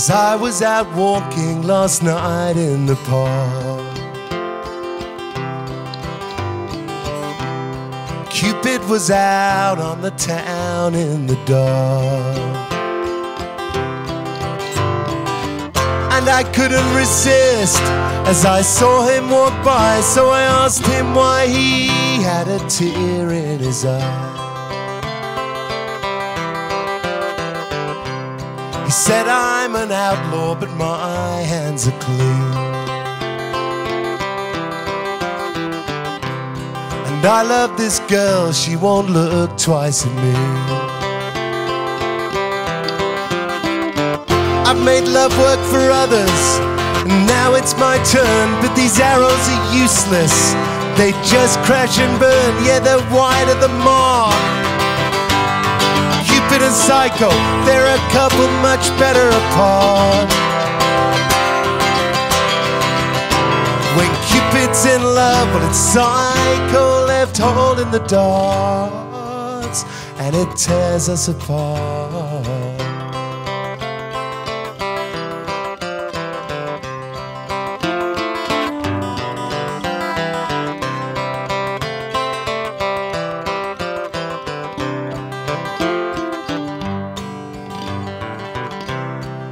As I was out walking last night in the park. Cupid was out on the town in the dark. And I couldn't resist as I saw him walk by. So I asked him why he had a tear in his eye. He said, I'm an outlaw, but my hands are clean. And I love this girl, she won't look twice at me. I've made love work for others, and now it's my turn. But these arrows are useless, they just crash and burn. Yeah, they're wide of the mark. And Psycho, they're a couple much better apart. When Cupid's in love, well, it's Psycho left holding the darts, and it tears us apart.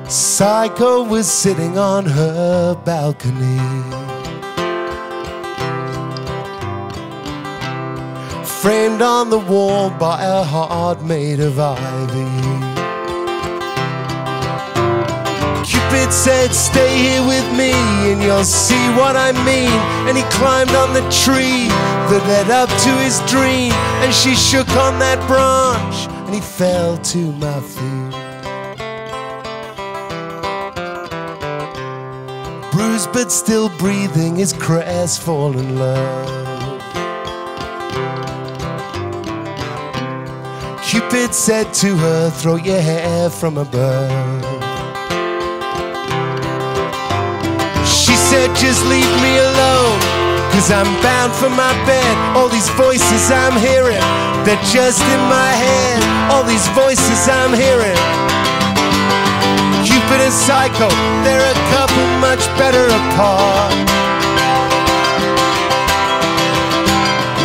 Psycho was sitting on her balcony. Framed on the wall by a heart made of ivy. Cupid said, Stay here with me and you'll see what I mean. And he climbed on the tree that led up to his dream. And she shook on that branch and he fell to my feet. Bruised but still breathing his crestfallen love. Cupid said to her, Throw your hair from above. She said, Just leave me alone, cause I'm bound for my bed. All these voices I'm hearing, they're just in my head. All these voices I'm hearing. Cupid and Psycho, they're a apart.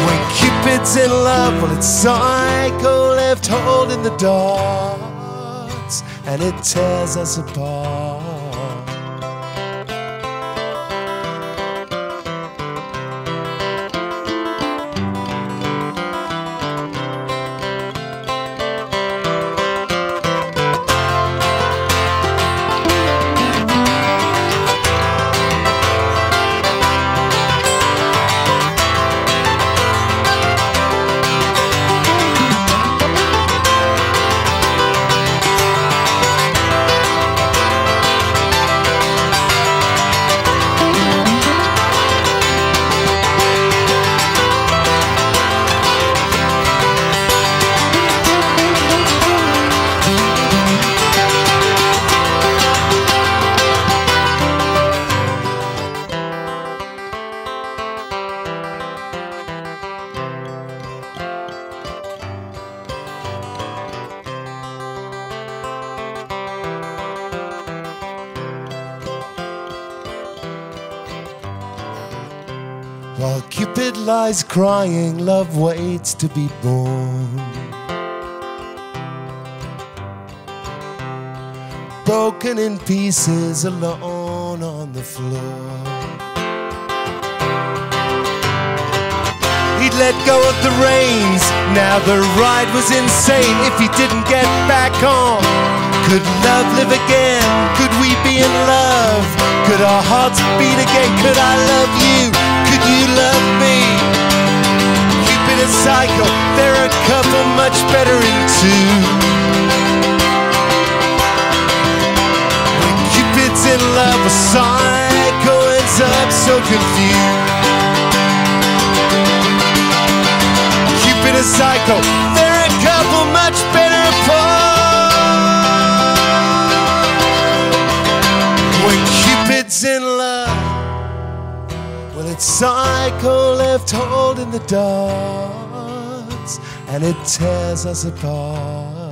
When Cupid's in love, well, it's Psycho left holding the darts, and it tears us apart. While Cupid lies crying, love waits to be born. Broken in pieces, alone on the floor. He'd let go of the reins, now the ride was insane. If he didn't get back on, could love live again? Could we be in love? Could our hearts beat again? Could I love you? You love me? Cupid and Psycho, they're a couple much better in two. When Cupid's in love with Psycho, ends up so confused. Cupid and Psycho, Well, it's Psycho left holding the darts, and it tears us apart.